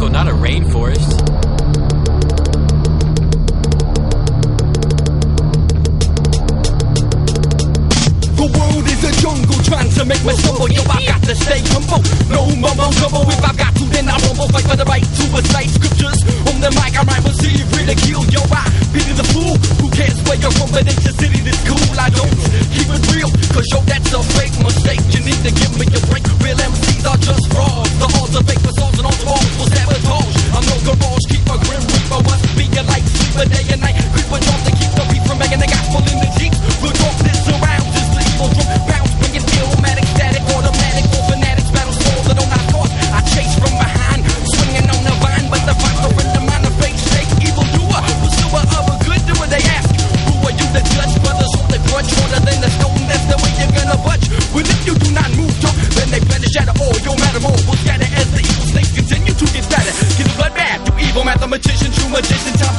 jungle, not a rainforest. The world is a jungle trying to make me stumble. Yo, I got to stay humble. No mumbo jumbo. If I've got to, then I'll rumble. Fight for the right to a sight. magician